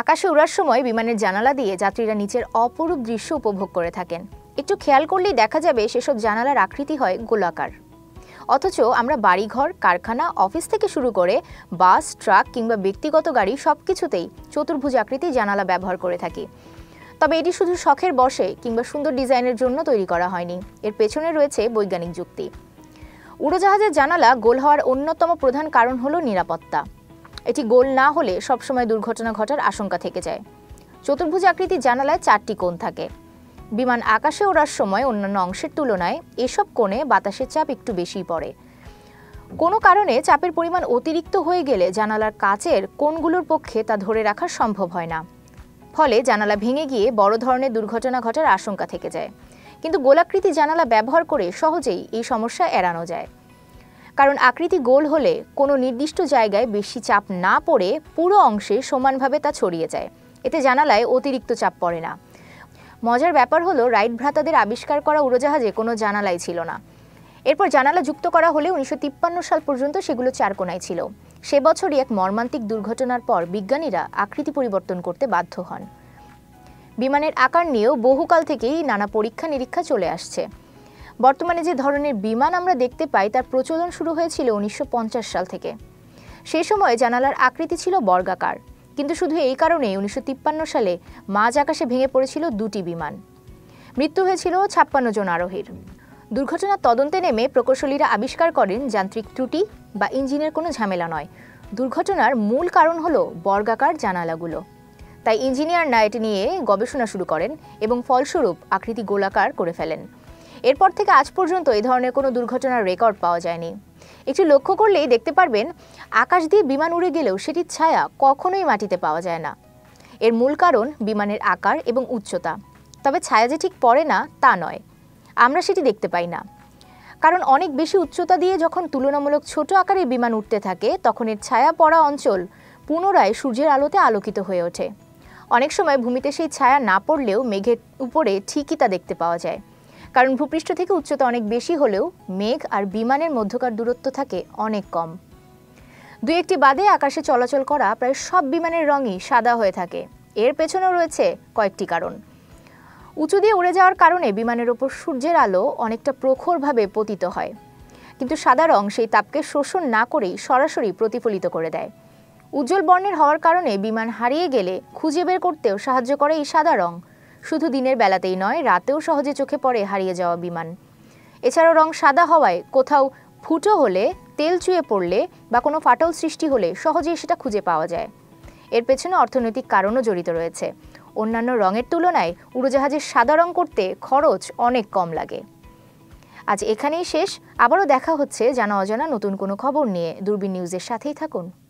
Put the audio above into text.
আকাশে ওড়ার সময় বিমানের জানালা দিয়ে যাত্রীরা নিচের অপরূপ দৃশ্য উপভোগ করে থাকেন। একটু খেয়াল করলেই দেখা যাবে সেসব জানালার আকৃতি হয় গোলাকার। অথচ আমরা বাড়িঘর, কারখানা, অফিস থেকে শুরু করে বাস, ট্রাক কিংবা ব্যক্তিগত গাড়ি সব কিছুতেই চতুর্ভুজ আকৃতি জানালা ব্যবহার করে থাকি। তবে এটি শুধু শখের বসে কিংবা সুন্দর ডিজাইনের জন্য তৈরি করা হয়নি। এর পেছনে রয়েছে বৈজ্ঞানিক যুক্তি। উড়োজাহাজের জানালা গোল হওয়ার অন্যতম প্রধান কারণ হলো নিরাপত্তা। এটি গোল না হলে সবসময় দুর্ঘটনা ঘটার আশঙ্কা থেকে যায়। চতুর্ভুজ আকৃতির জানালায় চারটি কোণ থাকে। বিমান আকাশে ওড়ার সময় অন্যান্য অংশের তুলনায় এসব কোণে বাতাসের চাপ একটু বেশিই পড়ে। কোনো কারণে চাপের পরিমাণ অতিরিক্ত হয়ে গেলে জানালার কাচের কোণগুলোর পক্ষে তা ধরে রাখা সম্ভব হয় না। ফলে জানালা ভেঙে গিয়ে বড় ধরনের দুর্ঘটনা ঘটার আশঙ্কা থেকে যায়। কিন্তু গোলাকৃতি জানালা ব্যবহার করে সহজেই এই সমস্যা এড়ানো যায়। কারণ আকৃতি গোল হলে কোনো নির্দিষ্ট জায়গায় বেশি চাপ না পড়ে পুরো অংশে সমানভাবে তা ছড়িয়ে যায়। এতে জানালায় অতিরিক্ত চাপ পড়ে না। মজার ব্যাপার হলো, রাইট ভ্রাতাদের আবিষ্কার করা উড়োজাহাজে কোনো জানালাই ছিল না। এরপর জানালা যুক্ত করা হলে উনিশশো তিপ্পান্ন সাল পর্যন্ত সেগুলো চারকোনায় ছিল। সে বছরই এক মর্মান্তিক দুর্ঘটনার পর বিজ্ঞানীরা আকৃতি পরিবর্তন করতে বাধ্য হন। বিমানের আকার নিয়েও বহুকাল থেকেই নানা পরীক্ষা নিরীক্ষা চলে আসছে। বর্তমানে যে ধরনের বিমান আমরা দেখতে পাই, তার প্রচলন শুরু হয়েছিল উনিশশো পঞ্চাশ সাল থেকে। সেই সময় জানালার আকৃতি ছিল বর্গাকার, কিন্তু শুধু এই কারণেই উনিশশো সালে মাঝ আকাশে ভেঙে পড়েছিল দুটি বিমান। মৃত্যু হয়েছিল ছাপ্পান্ন জন আরোহীর। দুর্ঘটনার তদন্তে নেমে প্রকৌশলীরা আবিষ্কার করেন যান্ত্রিক ত্রুটি বা ইঞ্জিনের কোনো ঝামেলা নয়। দুর্ঘটনার মূল কারণ হলো বর্গাকার জানালাগুলো। তাই ইঞ্জিনিয়ার নাইট নিয়ে গবেষণা শুরু করেন এবং ফলস্বরূপ আকৃতি গোলাকার করে ফেলেন। এরপর থেকে আজ পর্যন্ত এই ধরনের কোনো দুর্ঘটনার রেকর্ড পাওয়া যায়নি। একটু লক্ষ্য করলেই দেখতে পারবেন, আকাশ দিয়ে বিমান উড়ে গেলেও সেটির ছায়া কখনোই মাটিতে পাওয়া যায় না। এর মূল কারণ বিমানের আকার এবং উচ্চতা। তবে ছায়া যে ঠিক পড়ে না, তা নয়। আমরা সেটি দেখতে পাই না। কারণ অনেক বেশি উচ্চতা দিয়ে যখন তুলনামূলক ছোট আকারের বিমান উঠতে থাকে, তখন এর ছায়া পড়া অঞ্চল পুনরায় সূর্যের আলোতে আলোকিত হয়ে ওঠে। অনেক সময় ভূমিতে সেই ছায়া না পড়লেও মেঘের উপরে ঠিকই তা দেখতে পাওয়া যায়। কারণ ভূপৃষ্ঠ থেকে উচ্চতা অনেক বেশি হলেও মেঘ আর বিমানের মধ্যকার দূরত্ব থাকে অনেক কম। দু একটি বাদে আকাশে চলাচল করা প্রায় সব বিমানের রঙই সাদা হয়ে থাকে। এর পেছনেও রয়েছে কয়েকটি কারণ। উঁচু দিয়ে উড়ে যাওয়ার কারণে বিমানের ওপর সূর্যের আলো অনেকটা প্রখরভাবে পতিত হয়। কিন্তু সাদা রং সেই তাপকে শোষণ না করেই সরাসরি প্রতিফলিত করে দেয়। উজ্জ্বল বর্ণের হওয়ার কারণে বিমান হারিয়ে গেলে খুঁজে বের করতেও সাহায্য করে এই সাদা রং। শুধু দিনের বেলাতেই নয়, রাতেও সহজে চোখে পড়ে হারিয়ে যাওয়া বিমান। এছাড়াও রং সাদা হওয়ায় কোথাও ফুটো হলে, তেল চুয়ে পড়লে বা কোনো ফাটল সৃষ্টি হলে সহজেই সেটা খুঁজে পাওয়া যায়। এর পেছনে অর্থনৈতিক কারণও জড়িত রয়েছে। অন্যান্য রঙের তুলনায় উড়োজাহাজের সাদা রং করতে খরচ অনেক কম লাগে। আজ এখানেই শেষ। আবারও দেখা হচ্ছে, জানা অজানা নতুন কোনো খবর নিয়ে। দূরবীন নিউজের সাথেই থাকুন।